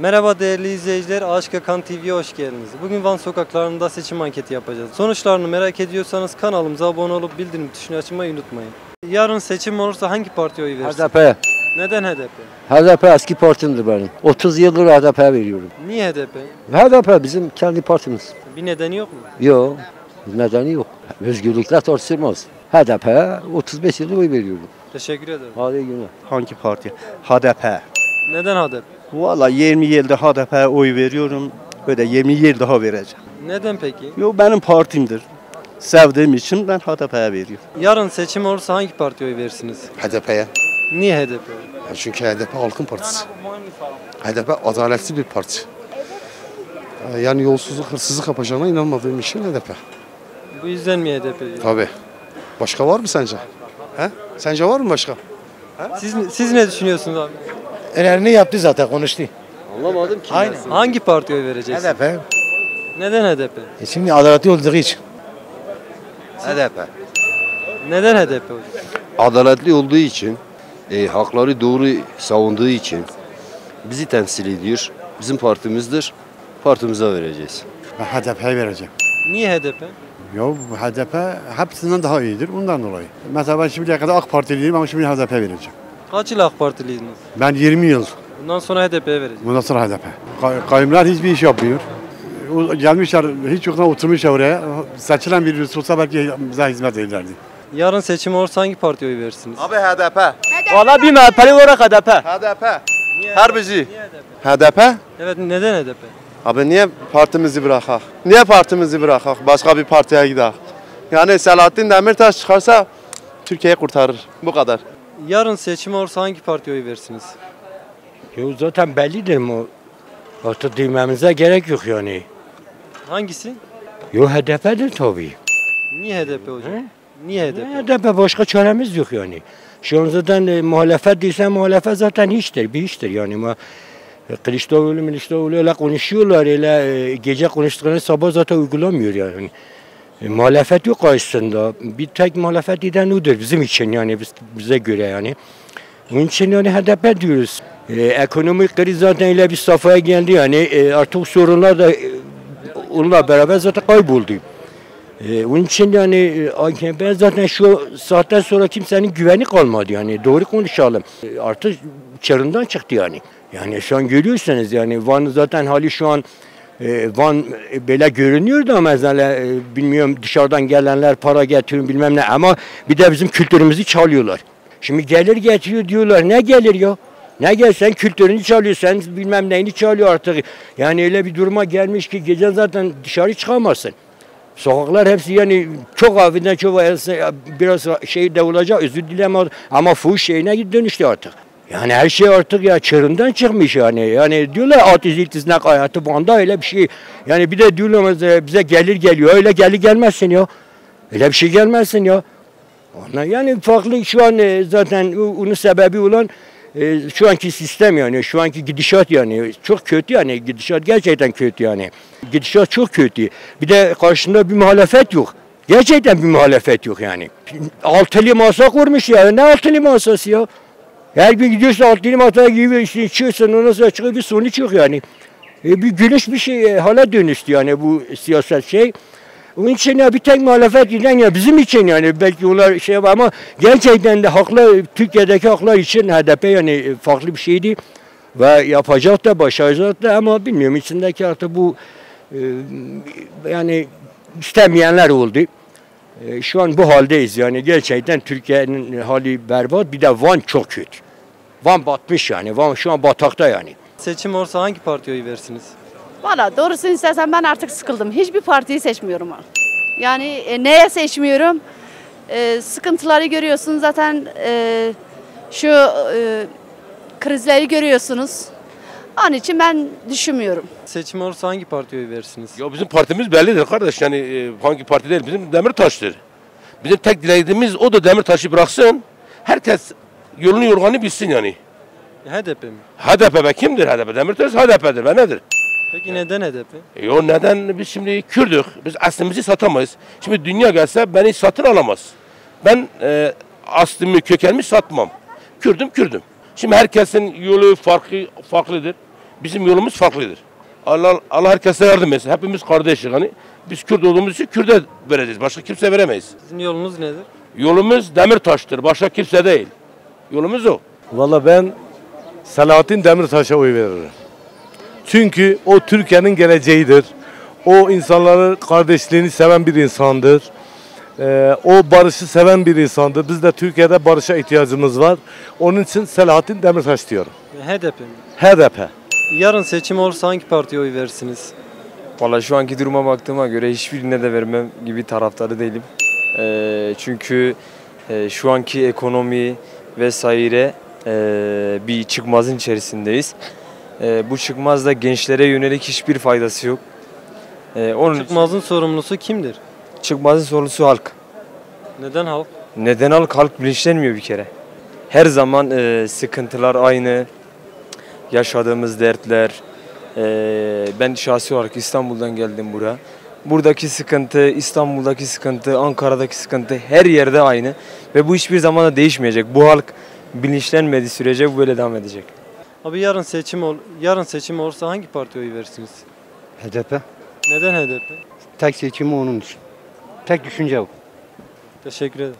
Merhaba değerli izleyiciler, Aşk Akan TV'ye hoş geldiniz. Bugün Van sokaklarında seçim anketi yapacağız. Sonuçlarını merak ediyorsanız kanalımıza abone olup bildirim tuşunu açmayı unutmayın. Yarın seçim olursa hangi partiye oy verirsiniz? HDP. Neden HDP? HDP eski partimdir benim. 30 yıldır HDP veriyorum. Niye HDP? HDP bizim kendi partimiz. Bir nedeni yok mu? Yok. Nedeni yok. Özgürlükler tartışılmaz. HDP 35 yıldır oy veriyorum. Teşekkür ederim. Hadi günler. Hangi parti? HDP. Neden HDP? Valla 20 yıldır HDP'ye oy veriyorum. Böyle 20 yıl daha vereceğim. Neden peki? Yo benim partimdir. Sevdiğim için ben HDP'ye veriyorum. Yarın seçim olursa hangi partiye oy verirsiniz? HDP'ye. Niye HDP? Çünkü HDP halkın partisi. HDP adaletli bir parti. Yani yolsuzluk, hırsızlık yapacağına inanmadığım için HDP. Bu yüzden mi HDP? diyor? Tabii. Başka var mı sence? He? Sence var mı başka? Siz, siz ne düşünüyorsunuz abi? Önerini yaptı zaten konuştu. Anlamadım ki. Aynen. Hangi partiye oy vereceksiniz? HDP. Neden HDP? E şimdi adaletli olduğu için. HDP. Neden HDP hocam? Adaletli olduğu için, e, hakları doğru savunduğu için bizi temsil ediyor. Bizim partimizdir. Partimize vereceğiz. Ben HDP'ye vereceğim. Niye HDP? Yo bu HDP hepsinden daha iyidir ondan dolayı. Mesela ben şimdiye kadar AK Partiliyim ama şimdi HDP vereceğim. Kaç yıl AK Partiliydiniz? Ben 20 yıl. Bundan sonra HDP'ye vereceğim. Bundan sonra HDP. Kay- Kayımlar hiçbir iş yapmıyor. O- Gelmişler hiç yoktan oturmuşlar oraya. Seçilen birisi olsa belki bize hizmet ederlerdi. Yarın seçim olursa hangi partiye oy verirsiniz? Abi HDP. Valla bir MHP'li olarak HDP. HDP. Her bizi. HDP? Evet neden HDP? Abi niye partimizi bırakak? Niye partimizi bırakak? Başka bir partiye gidelim. Yani Selahattin Demirtaş çıkarsa Türkiye'yi kurtarır. Bu kadar. Yarın seçim olursa hangi partiye oy verirsiniz? Yo zaten bellidir mi? Artık dememize gerek yok yani. Hangisi? Yo HDP'dir tabii. Niye HDP hocam? Niye HDP? HDP başka çaremiz yok yani. Şu an zaten e, muhalefet değilse muhalefet zaten hiçtir, bir hiçtir yani. Ma, e, Kılıçdaroğlu, Kılıçdaroğlu öyle konuşuyorlar, öyle e, gece konuştuklarını sabah zaten uygulamıyor yani. E, muhalefet yok aslında. Bir tek muhalefet eden odur bizim için yani biz, bize göre yani. Onun için yani HDP diyoruz. E, ekonomik kriz zaten öyle bir safhaya geldi yani e, artık sorunlar da e, onunla beraber zaten kayboldu. Ee, onun için yani e, AKP zaten şu saatten sonra kimsenin güveni kalmadı yani doğru konuşalım. E, artık çarından çıktı yani. Yani şu an görüyorsunuz yani Van zaten hali şu an e, Van e, böyle görünüyor da mesela e, bilmiyorum dışarıdan gelenler para getiriyor bilmem ne ama bir de bizim kültürümüzü çalıyorlar. Şimdi gelir getiriyor diyorlar ne gelir ya? Ne gel sen kültürünü çalıyor, sen bilmem neyini çalıyor artık. Yani öyle bir duruma gelmiş ki gece zaten dışarı çıkamazsın. Sokaklar hepsi yani çok hafifinden çok biraz şey de olacak özür dileme ama fuhuş şeyine dönüştü artık. Yani her şey artık ya çığırından çıkmış yani. Yani diyorlar at iziltisine hayatı banda öyle bir şey. Yani bir de diyorlar bize gelir geliyor. Öyle gelir gelmezsin ya. Öyle bir şey gelmezsin ya. Ona yani farklı şu an e, zaten onun sebebi olan e, şu anki sistem yani şu anki gidişat yani çok kötü yani gidişat gerçekten kötü yani. Gidişat çok kötü. Bir de karşında bir muhalefet yok. Gerçekten bir muhalefet yok yani. Altılı masa kurmuş ya. Ne altılı masası ya? Her gün gidiyorsun altılı masaya gibi işte içiyorsun ondan sonra çıkıyor bir sonuç yok yani. E, bir gülüş bir şey e, hala dönüştü yani bu siyaset şey. Onun için ya bir tek muhalefet giden ya bizim için yani belki onlar şey var ama gerçekten de haklar Türkiye'deki haklar için HDP yani farklı bir şeydi ve yapacak da başaracak da ama bilmiyorum içindeki artık bu e, yani istemeyenler oldu. E, şu an bu haldeyiz yani gerçekten Türkiye'nin hali berbat bir de Van çok kötü. Van batmış yani Van şu an batakta yani. Seçim olursa hangi partiye oy verirsiniz? Valla doğrusunu istersen ben artık sıkıldım. Hiçbir partiyi seçmiyorum. Yani e, neye seçmiyorum? E, sıkıntıları görüyorsunuz zaten e, şu e, krizleri görüyorsunuz. Onun için ben düşünmüyorum. Seçim olursa hangi partiye oy verirsiniz? Ya bizim partimiz bellidir kardeş yani e, hangi parti değil bizim Demirtaş'tır. Bizim tek dileğimiz o da Demirtaş'ı bıraksın. Herkes yolunu yorganı bilsin yani. HDP mi? HDP be kimdir HDP? Demirtaş HDP'dir ve nedir? Peki neden HDP? E o neden biz şimdi Kürdük, biz aslımızı satamayız. Şimdi dünya gelse beni satın alamaz. Ben e, aslımı kökenimi satmam. Kürdüm Kürdüm. Şimdi herkesin yolu farklı farklıdır. Bizim yolumuz farklıdır. Allah, Allah herkese yardım etsin. Hepimiz kardeşiz. Hani biz Kürt olduğumuz için Kürt'e vereceğiz. Başka kimse veremeyiz. Sizin yolunuz nedir? Yolumuz Demirtaş'tır. Başka kimse değil. Yolumuz o. Valla ben Selahattin Demirtaş'a oy veririm. Çünkü o Türkiye'nin geleceğidir. O insanların kardeşliğini seven bir insandır. Ee, o barışı seven bir insandır. Biz de Türkiye'de barışa ihtiyacımız var. Onun için Selahattin Demirtaş diyorum. HDP mi? HDP. Yarın seçim olursa hangi partiye oy verirsiniz? Valla şu anki duruma baktığıma göre hiçbirine de vermem gibi taraftarı değilim. Ee, çünkü e, şu anki ekonomi vesaire e, bir çıkmazın içerisindeyiz. E, bu çıkmazda gençlere yönelik hiçbir faydası yok. E, onun Çıkmazın sorumlusu kimdir? çıkmazın sorumlusu halk. Neden halk? Neden halk? Halk bilinçlenmiyor bir kere. Her zaman e, sıkıntılar aynı. Yaşadığımız dertler. E, ben şahsi olarak İstanbul'dan geldim buraya. Buradaki sıkıntı, İstanbul'daki sıkıntı, Ankara'daki sıkıntı her yerde aynı. Ve bu hiçbir zaman da değişmeyecek. Bu halk bilinçlenmediği sürece bu böyle devam edecek. Abi yarın seçim ol yarın seçim olursa hangi partiye oy verirsiniz? HDP. Neden HDP? Tek seçimi onun için. Tek düşünce o. Teşekkür ederiz.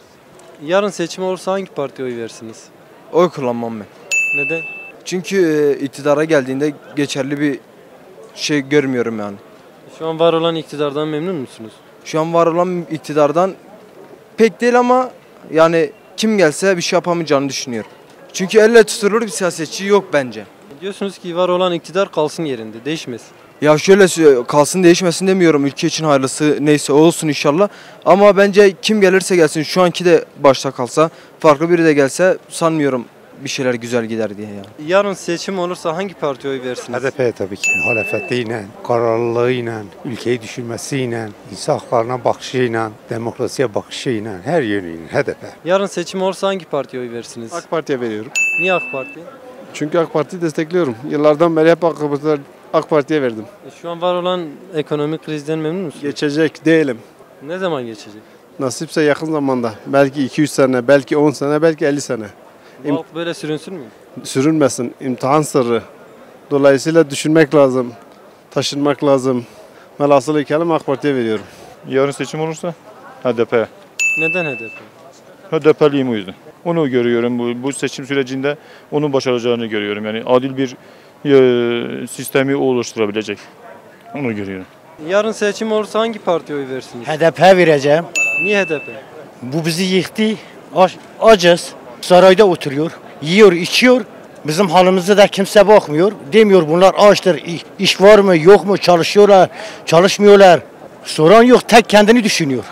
Yarın seçim olursa hangi partiye oy verirsiniz? Oy kullanmam ben. Neden? Çünkü e, iktidara geldiğinde geçerli bir şey görmüyorum yani. Şu an var olan iktidardan memnun musunuz? Şu an var olan iktidardan pek değil ama yani kim gelse bir şey yapamayacağını düşünüyorum. Çünkü elle tutulur bir siyasetçi yok bence. Diyorsunuz ki var olan iktidar kalsın yerinde, değişmesin. Ya şöyle kalsın değişmesin demiyorum. Ülke için hayırlısı neyse olsun inşallah. Ama bence kim gelirse gelsin şu anki de başta kalsa farklı biri de gelse sanmıyorum bir şeyler güzel gider diye yani. Yarın seçim olursa hangi partiye oy versiniz? HDP tabii ki. Muhalefetiyle, kararlılığıyla, ülkeyi düşünmesiyle, insan haklarına bakışıyla, demokrasiye bakışıyla, her yönüyle HDP. Yarın seçim olursa hangi partiye oy versiniz? AK Parti'ye veriyorum. Niye AK Parti? Çünkü AK Parti'yi destekliyorum. Yıllardan beri hep AK, AK Parti'ye verdim. E, Şu an var olan ekonomik krizden memnun musunuz? Geçecek değilim. Ne zaman geçecek? Nasipse yakın zamanda. Belki 200 sene, belki 10 sene, belki 50 sene. Halk böyle sürünsün mü? Sürünmesin. İmtihan sırrı. Dolayısıyla düşünmek lazım. Taşınmak lazım. Velhasılı kelam AK Parti'ye veriyorum. Yarın seçim olursa HDP. Neden HDP? HDP'liyim o yüzden. Onu görüyorum bu, bu seçim sürecinde onun başaracağını görüyorum. Yani adil bir e, sistemi oluşturabilecek. Onu görüyorum. Yarın seçim olursa hangi partiye oy versiniz? HDP vereceğim. Niye HDP? Bu bizi yıktı. Aç, acız. Sarayda oturuyor. Yiyor, içiyor. Bizim halimize de kimse bakmıyor. Demiyor bunlar açtır. İş var mı, yok mu? Çalışıyorlar, çalışmıyorlar. Soran yok. Tek kendini düşünüyor.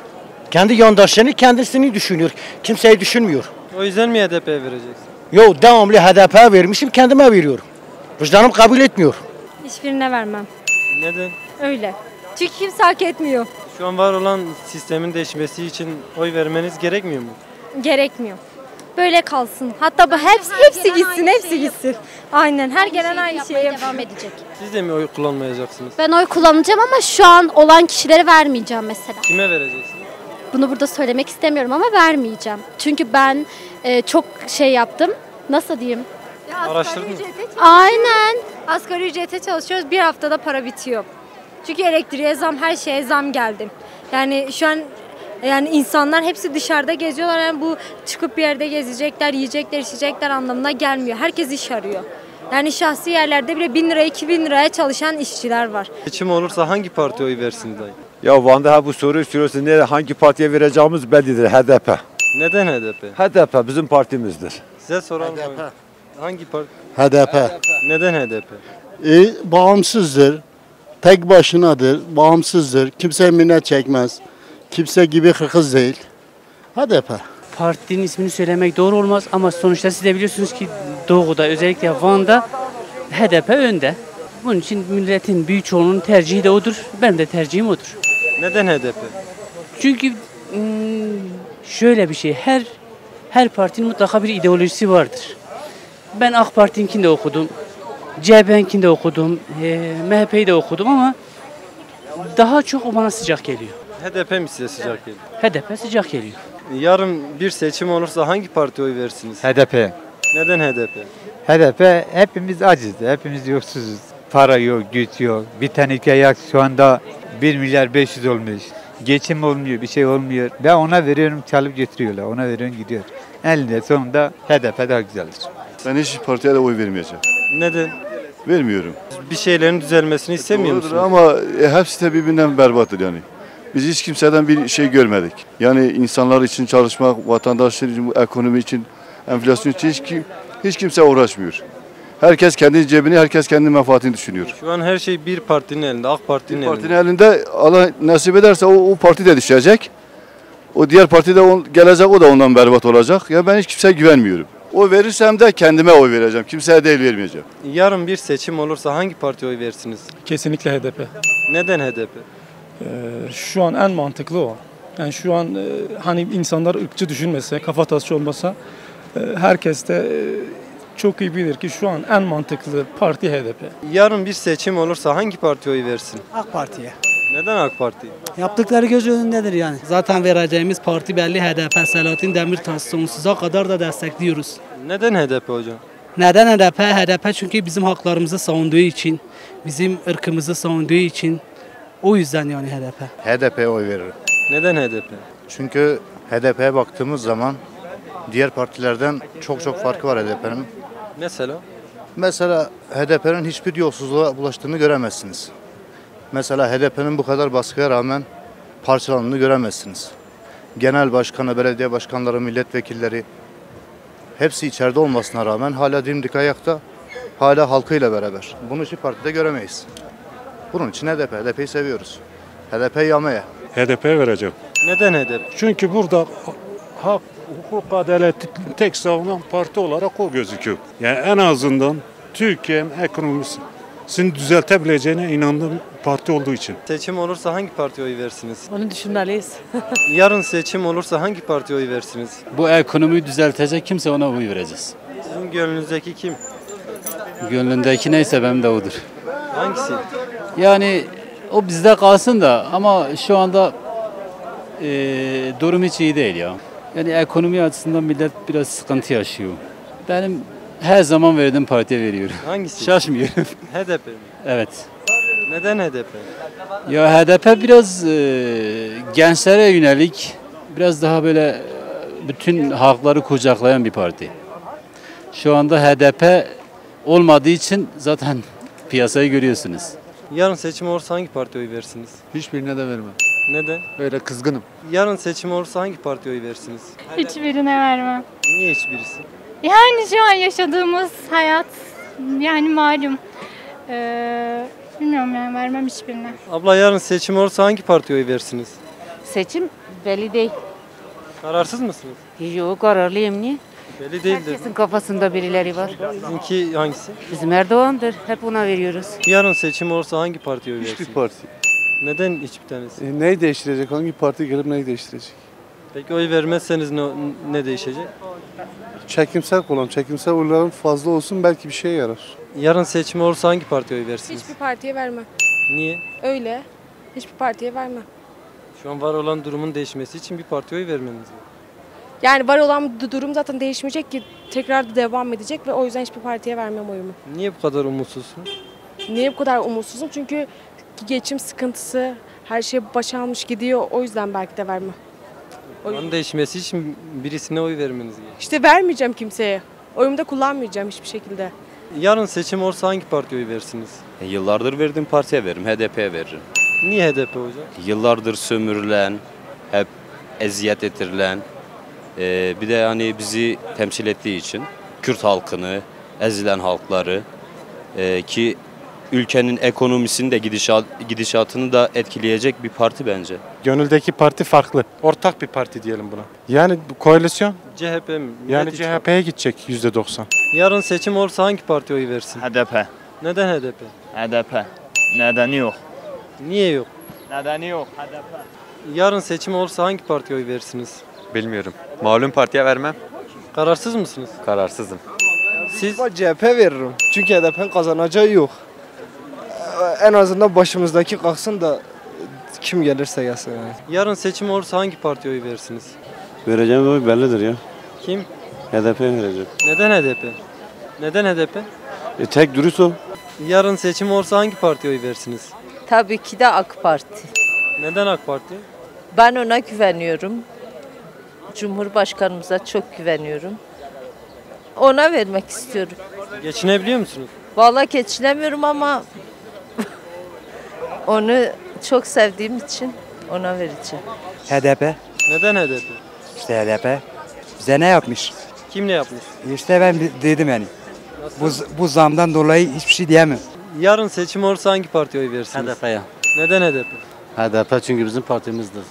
Kendi yandaşlarını, kendisini düşünüyor. Kimseyi düşünmüyor. O yüzden mi HDP'ye vereceksin? Yo devamlı HDP vermişim, kendime veriyorum. Vicdanım kabul etmiyor. Hiçbirine vermem. Neden? Öyle. Çünkü kimse hak etmiyor. Şu an var olan sistemin değişmesi için oy vermeniz gerekmiyor mu? Gerekmiyor. Böyle kalsın. Hatta bu hepsi hepsi gitsin, hepsi gitsin. Aynen. Her gelen aynı şeyi devam edecek. Siz de mi oy kullanmayacaksınız? Ben oy kullanacağım ama şu an olan kişilere vermeyeceğim mesela. Kime vereceksiniz? Bunu burada söylemek istemiyorum ama vermeyeceğim. Çünkü ben e, çok şey yaptım. Nasıl diyeyim? Araştırdın mı? Aynen. Asgari ücrete çalışıyoruz. Bir haftada para bitiyor. Çünkü elektriğe zam, her şeye zam geldi. Yani şu an yani insanlar hepsi dışarıda geziyorlar. Yani bu çıkıp bir yerde gezecekler, yiyecekler, içecekler anlamına gelmiyor. Herkes iş arıyor. Yani şahsi yerlerde bile 1000 lira, 2000 liraya çalışan işçiler var. Seçim olursa hangi partiye oy versiniz dayı? Ya Van'da ha bu soruyu soruyorsun. Ne, hangi partiye vereceğimiz bellidir. HDP. Neden HDP? HDP bizim partimizdir. Size soralım. abi. Hangi parti? HDP. Neden HDP? E, bağımsızdır. Tek başınadır. Bağımsızdır. Kimse minnet çekmez. Kimse gibi hırkız değil. HDP. Partinin ismini söylemek doğru olmaz ama sonuçta siz de biliyorsunuz ki Doğu'da özellikle Van'da HDP önde. Bunun için milletin büyük çoğunluğunun tercihi de odur. Benim de tercihim odur. Neden HDP? Çünkü mm, şöyle bir şey her her partinin mutlaka bir ideolojisi vardır. Ben AK Parti'ninkini de okudum. CHP'ninkini de okudum. E, MHP'yi de okudum ama daha çok o bana sıcak geliyor. HDP mi size sıcak geliyor? HDP sıcak geliyor. Yarın bir seçim olursa hangi partiye oy versiniz? HDP. Neden HDP? HDP hepimiz aciz, hepimiz yoksuzuz. Para yok, güç yok. Bir teneke yak şu anda 1 milyar 500 olmuş. Geçim olmuyor, bir şey olmuyor. Ben ona veriyorum, çalıp getiriyorlar. Ona veriyorum, gidiyor. Elinde sonunda HDP daha güzeldir. Ben hiç partiye de oy vermeyeceğim. Neden? Vermiyorum. Bir şeylerin düzelmesini istemiyor Doğrudur musunuz? Ama e, hepsi de birbirinden berbattır yani. Biz hiç kimseden bir şey görmedik. Yani insanlar için çalışmak, vatandaşlar için, ekonomi için, enflasyon için hiç, kim, hiç kimse uğraşmıyor. Herkes kendi cebini, herkes kendi menfaatini düşünüyor. Şu an her şey bir partinin elinde, AK Parti'nin elinde. Partinin elinde Allah nasip ederse o, o parti de düşecek. O diğer parti de on- gelecek o da ondan berbat olacak. Ya ben hiç kimseye güvenmiyorum. O verirsem de kendime oy vereceğim. Kimseye değil vermeyeceğim. Yarın bir seçim olursa hangi partiye oy verirsiniz? Kesinlikle HDP. Neden HDP? Ee, şu an en mantıklı o. Yani şu an e, hani insanlar ırkçı düşünmese, kafatası olmasa e, herkes de e, çok iyi bilir ki şu an en mantıklı parti HDP. Yarın bir seçim olursa hangi partiye oy versin? AK Parti'ye. Neden AK Parti? Yaptıkları göz önündedir yani. Zaten vereceğimiz parti belli HDP. Selahattin Demirtaş sonsuza kadar da destekliyoruz. Neden HDP hocam? Neden HDP? HDP çünkü bizim haklarımızı savunduğu için, bizim ırkımızı savunduğu için. O yüzden yani HDP. HDP'ye oy veririm. Neden HDP? Çünkü HDP'ye baktığımız zaman diğer partilerden çok çok farkı var HDP'nin. Mesela? Mesela HDP'nin hiçbir yolsuzluğa bulaştığını göremezsiniz. Mesela HDP'nin bu kadar baskıya rağmen parçalandığını göremezsiniz. Genel başkanı, belediye başkanları, milletvekilleri hepsi içeride olmasına rağmen hala dimdik ayakta, hala halkıyla beraber. Bunu hiçbir partide göremeyiz. Bunun için HDP, HDP'yi seviyoruz. HDP yamaya. HDP'ye vereceğim. Neden HDP? Çünkü burada hak, hukuk, adaleti tek savunan parti olarak o gözüküyor. Yani en azından Türkiye'nin ekonomisini düzeltebileceğine inandığım parti olduğu için. Seçim olursa hangi partiye oy versiniz? Onu düşünmeliyiz. Yarın seçim olursa hangi partiye oy versiniz? Bu ekonomiyi düzeltecek kimse ona oy vereceğiz. Sizin gönlünüzdeki kim? Gönlündeki neyse benim de odur. Hangisi? Yani o bizde kalsın da ama şu anda e, durum hiç iyi değil ya. Yani ekonomi açısından millet biraz sıkıntı yaşıyor. Benim her zaman verdiğim partiye veriyorum. Hangisi? Şaşmıyorum. HDP mi? evet. Neden HDP? Ya HDP biraz e, gençlere yönelik biraz daha böyle e, bütün hakları kucaklayan bir parti. Şu anda HDP olmadığı için zaten piyasayı görüyorsunuz. Yarın seçim olursa hangi partiye oy versiniz? Hiçbirine de vermem. Neden? Öyle kızgınım. Yarın seçim olursa hangi partiye oy versiniz? Hiçbirine vermem. Niye hiçbirisi? Yani şu an yaşadığımız hayat yani malum. Ee, bilmiyorum yani vermem hiçbirine. Abla yarın seçim olursa hangi partiye oy versiniz? Seçim belli değil. Kararsız mısınız? Yok kararlıyım niye? Belli değildir. Herkesin kafasında birileri var. Sizinki hangisi? Bizim Erdoğan'dır. Hep ona veriyoruz. Yarın seçim olursa hangi partiye oy Hiçbir parti. Neden hiçbir tanesi? E, neyi değiştirecek? Hangi parti gelip neyi değiştirecek? Peki oy vermezseniz ne, ne değişecek? Çekimsel kullan. Çekimsel oyların fazla olsun belki bir şeye yarar. Yarın seçim olursa hangi partiye oy versiniz? Hiçbir partiye vermem. Niye? Öyle. Hiçbir partiye vermem. Şu an var olan durumun değişmesi için bir partiye oy vermeniz lazım. Yani var olan du- durum zaten değişmeyecek ki tekrar da devam edecek ve o yüzden hiçbir partiye vermem oyumu. Niye bu kadar umutsuzsunuz? Niye bu kadar umutsuzum? Çünkü geçim sıkıntısı, her şey başa almış gidiyor. O yüzden belki de vermem. Onun değişmesi için birisine oy vermeniz gerekiyor. İşte vermeyeceğim kimseye. Oyumu da kullanmayacağım hiçbir şekilde. Yarın seçim olursa hangi partiye oy versiniz? E, Yıllardır verdiğim partiye veririm, HDP'ye veririm. Niye HDP hocam? Yıllardır sömürülen, hep eziyet ettirilen, e, bir de hani bizi temsil ettiği için Kürt halkını, ezilen halkları e, ki ülkenin ekonomisini de gidişat, gidişatını da etkileyecek bir parti bence. Gönüldeki parti farklı. Ortak bir parti diyelim buna. Yani bu koalisyon CHP mi? yani. CHP'ye gidecek yüzde doksan. Yarın seçim olursa hangi partiye oy versin? HDP. Neden HDP? HDP. Nedeni yok. Niye yok? Nedeni yok. HDP. Yarın seçim olursa hangi partiye oy versiniz? Bilmiyorum. Malum partiye vermem. Kararsız mısınız? Kararsızım. Siz? CHP veririm. Çünkü HDP'nin kazanacağı yok. En azından başımızdaki kalksın da kim gelirse gelsin yani. Yarın seçim olursa hangi partiye oy versiniz? Vereceğim oy bellidir ya. Kim? HDP'ye vereceğim. Neden HDP? Neden HDP? E, tek dürüst o. Yarın seçim olsa hangi partiye oy versiniz? Tabii ki de AK Parti. Neden AK Parti? Ben ona güveniyorum. Cumhurbaşkanımıza çok güveniyorum. Ona vermek istiyorum. Geçinebiliyor musunuz? Vallahi geçinemiyorum ama onu çok sevdiğim için ona vereceğim. HDP. Neden HDP? İşte HDP. Bize ne yapmış? Kim ne yapmış? İşte ben dedim yani. Bu, bu zamdan dolayı hiçbir şey diyemem. Yarın seçim olsa hangi partiye oy versiniz? HDP'ye. Neden HDP? HDP çünkü bizim partimizdir.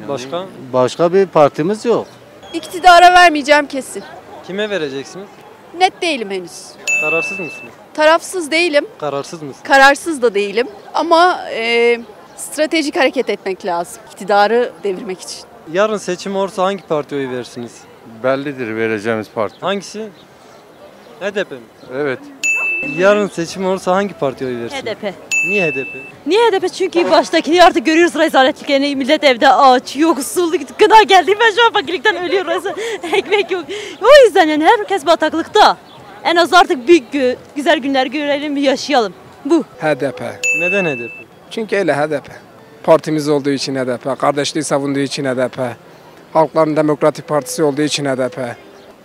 Yani Başka? Başka bir partimiz yok. İktidara vermeyeceğim kesin. Kime vereceksiniz? Net değilim henüz. Kararsız mısınız? Tarafsız değilim, Kararsız mısınız? kararsız da değilim. Ama e, stratejik hareket etmek lazım. İktidarı devirmek için. Yarın seçim olsa hangi partiye oy versiniz? Bellidir vereceğimiz parti. Hangisi? HDP mi? Evet. Yarın seçim olsa hangi partiye oy versiniz? HDP. Niye HDP? Niye HDP? Çünkü baştakini artık görüyoruz rezaletliklerini. Millet evde aç, yoksul, gıda geldi. Ben şu an fakirlikten ölüyorum. Ekmek yok. O yüzden yani herkes bataklıkta. En az artık büyük gü- güzel günler görelim, yaşayalım. Bu. HDP. Neden HDP? Çünkü öyle HDP. Partimiz olduğu için HDP. Kardeşliği savunduğu için HDP. Halkların Demokratik Partisi olduğu için HDP.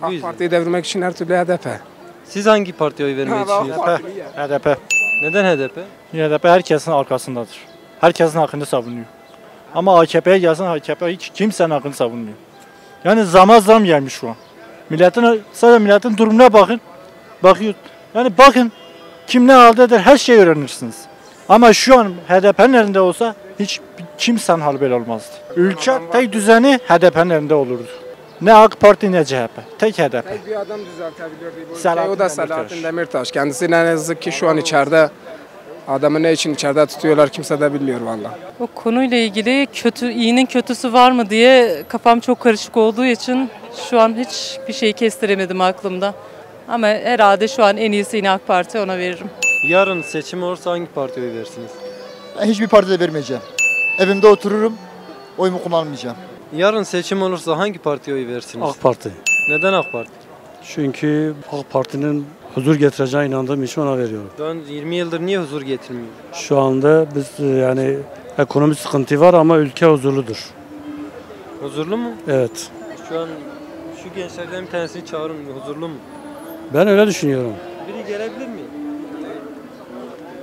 AK Parti'yi devirmek için her türlü HDP. Siz hangi partiye oy vermeyi düşünüyorsunuz? HDP. Neden HDP? HDP herkesin arkasındadır. Herkesin hakkını savunuyor. Ama AKP'ye gelsin AKP hiç kimsenin hakkını savunmuyor. Yani zama zam gelmiş şu an. Milletin, sadece milletin durumuna bakın. Bakıyor. Yani bakın kim ne halde eder her şeyi öğrenirsiniz. Ama şu an HDP'nin elinde olsa hiç kimsenin hali olmazdı. Ülke tek düzeni HDP'nin elinde olurdu. Ne AK Parti ne CHP. Tek HDP. Tek bir adam düzeltebiliyordu bu ülkeyi. Selahattin O da. Selahattin Demirtaş. Kendisi ne yazık ki şu an içeride. Adamı ne için içeride tutuyorlar kimse de bilmiyor valla. O konuyla ilgili kötü, iyinin kötüsü var mı diye kafam çok karışık olduğu için şu an hiç bir şey kestiremedim aklımda. Ama herhalde şu an en iyisi yine AK Parti ona veririm. Yarın seçim olursa hangi partiye oy versiniz? Ben hiçbir partide vermeyeceğim. Evimde otururum, oyumu kullanmayacağım. Yarın seçim olursa hangi partiye oy versiniz? AK Parti. Neden AK Parti? Çünkü AK Parti'nin huzur getireceğine inandığım için ona veriyorum. Son 20 yıldır niye huzur getirmiyor? Şu anda biz e, yani ekonomi sıkıntı var ama ülke huzurludur. Huzurlu mu? Evet. Şu an şu gençlerden bir tanesini çağırın. Huzurlu mu? Ben öyle düşünüyorum. Biri gelebilir mi?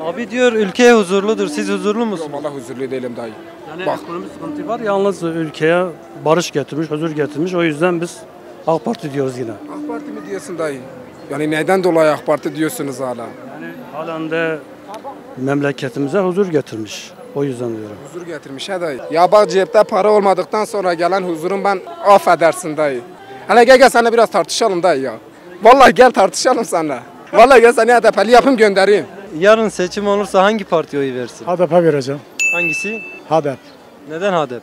Abi diyor ülke huzurludur. Siz huzurlu musunuz? Valla huzurlu değilim dayı. Yani Bak. ekonomi sıkıntı var. Yalnız ülkeye barış getirmiş, huzur getirmiş. O yüzden biz AK Parti diyoruz yine. AK Parti mi diyorsun dayı? Yani neden dolayı AK Parti diyorsunuz hala? Halen de memleketimize huzur getirmiş. O yüzden diyorum. Huzur getirmiş ha dayı. Ya bak cepte para olmadıktan sonra gelen huzurun ben affedersin dayı. Hele gel gel sana biraz tartışalım dayı ya. Vallahi gel tartışalım sana. Vallahi gel seni HDP'li yapım göndereyim. Yarın seçim olursa hangi partiye oy versin? HDP vereceğim. Hangisi? HDP. Neden HDP?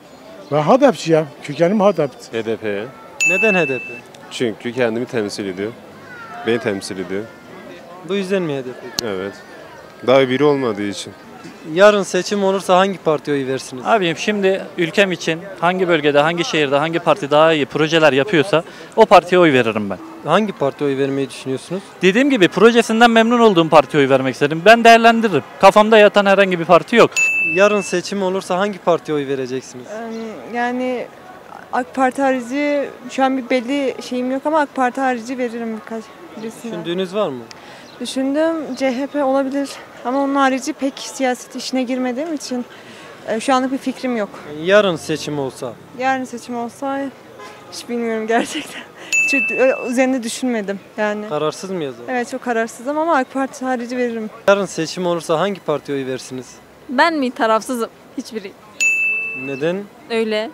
Ben HDP'çiyim. Kökenim HDP. HDP'ye. Neden HDP? Çünkü kendimi temsil ediyor. Beni temsil ediyor. Bu yüzden mi HDP? Evet. Daha biri olmadığı için. Yarın seçim olursa hangi partiye oy versiniz? Abim şimdi ülkem için hangi bölgede, hangi şehirde, hangi parti daha iyi projeler yapıyorsa o partiye oy veririm ben. Hangi partiye oy vermeyi düşünüyorsunuz? Dediğim gibi projesinden memnun olduğum partiye oy vermek istedim. Ben değerlendiririm. Kafamda yatan herhangi bir parti yok. Yarın seçim olursa hangi partiye oy vereceksiniz? Yani AK Parti harici şu an bir belli şeyim yok ama AK Parti harici veririm birkaç birisine. Düşündüğünüz var mı? Düşündüm CHP olabilir ama onun harici pek siyaset işine girmediğim için e, şu anlık bir fikrim yok. Yarın seçim olsa Yarın seçim olsa hiç bilmiyorum gerçekten. Hiç öyle üzerinde düşünmedim yani. kararsız mı yazar? Evet çok kararsızım ama AK Parti harici veririm. Yarın seçim olursa hangi partiye oy versiniz? Ben mi tarafsızım? Hiçbiri. Neden? Öyle.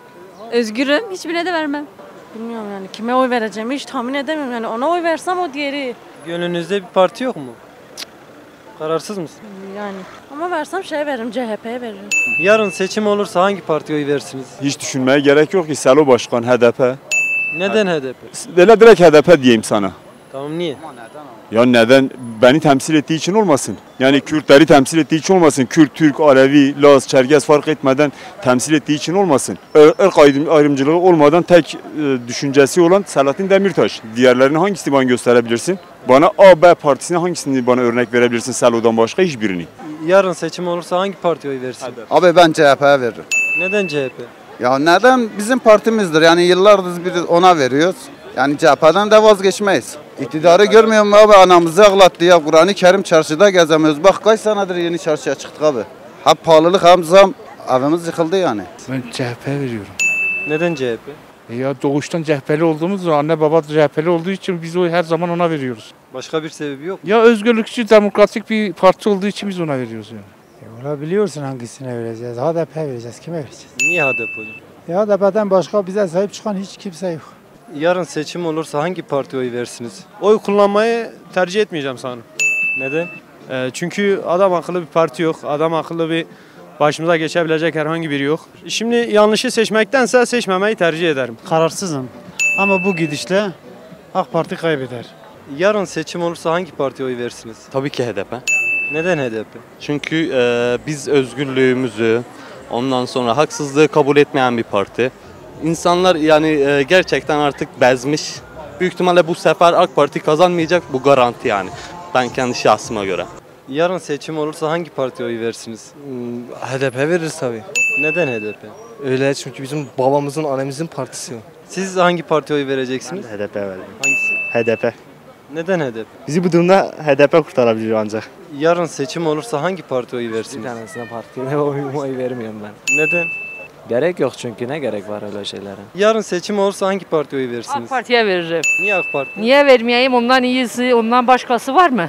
Özgürüm. Hiçbirine de vermem. Bilmiyorum yani kime oy vereceğimi hiç tahmin edemiyorum. Yani ona oy versem o diğeri. Gönlünüzde bir parti yok mu? Kararsız mısın? Yani ama versem şeye veririm CHP'ye veririm. Yarın seçim olursa hangi partiye oy versiniz? Hiç düşünmeye gerek yok ki Selo Başkan HDP. Neden HDP? Böyle direkt HDP diyeyim sana. Tamam niye? Ya neden? Beni temsil ettiği için olmasın. Yani Kürtleri temsil ettiği için olmasın. Kürt, Türk, Alevi, Laz, Çerkez fark etmeden temsil ettiği için olmasın. Ir- Irk ayrım- ayrımcılığı olmadan tek e, düşüncesi olan Selahattin Demirtaş. Diğerlerini hangisi bana gösterebilirsin? Bana A, B partisine hangisini bana örnek verebilirsin Selo'dan başka hiçbirini. Yarın seçim olursa hangi partiye oy verirsin? Abi ben CHP'ye veririm. Neden CHP? Ya neden? Bizim partimizdir. Yani yıllardır biz ona veriyoruz. Yani CHP'den de vazgeçmeyiz. İktidarı görmüyor mu abi? Anamızı ağlattı ya. Kur'an-ı Kerim çarşıda gezemiyoruz. Bak kaç senedir yeni çarşıya çıktık abi. Hem pahalılık hem zam. Evimiz yıkıldı yani. Ben CHP veriyorum. Neden CHP? E ya doğuştan CHP'li olduğumuz zaman anne baba CHP'li olduğu için biz o her zaman ona veriyoruz. Başka bir sebebi yok mu? Ya özgürlükçü demokratik bir parti olduğu için biz ona veriyoruz yani. Valla biliyorsun hangisine vereceğiz. HDP vereceğiz. Kime vereceğiz? Niye HDP hocam? Ya HDP'den başka bize sahip çıkan hiç kimse yok. Yarın seçim olursa hangi partiye oy verirsiniz? Oy kullanmayı tercih etmeyeceğim sanırım. Neden? Ee, çünkü adam akıllı bir parti yok. Adam akıllı bir başımıza geçebilecek herhangi biri yok. Şimdi yanlışı seçmektense seçmemeyi tercih ederim. Kararsızım. Ama bu gidişle AK Parti kaybeder. Yarın seçim olursa hangi partiye oy verirsiniz? Tabii ki HDP. Neden HDP? Çünkü e, biz özgürlüğümüzü, ondan sonra haksızlığı kabul etmeyen bir parti. İnsanlar yani e, gerçekten artık bezmiş. Büyük ihtimalle bu sefer AK Parti kazanmayacak bu garanti yani. Ben kendi şahsıma göre. Yarın seçim olursa hangi partiye oy verirsiniz? HDP veririz tabii. Neden HDP? Öyle çünkü bizim babamızın, annemizin partisi. Siz hangi partiye oy vereceksiniz? HDP verdim. Hangisi? HDP. Neden HDP? Bizi bu durumda HDP kurtarabilir ancak. Yarın seçim olursa hangi partiye oy versiniz? Bir tanesine partiye oy, oy vermiyorum ben. Neden? Gerek yok çünkü ne gerek var öyle şeylere. Yarın seçim olursa hangi partiye oy verirsiniz? AK Parti'ye veririm. Niye AK Parti? Niye vermeyeyim? Ondan iyisi, ondan başkası var mı?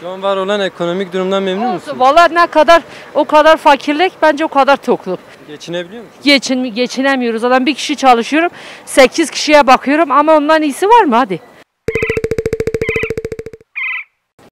Şu an var olan ekonomik durumdan memnun musunuz? Vallahi ne kadar o kadar fakirlik bence o kadar tokluk. Geçinebiliyor musunuz? Geçin, geçinemiyoruz. Adam bir kişi çalışıyorum. 8 kişiye bakıyorum ama ondan iyisi var mı hadi?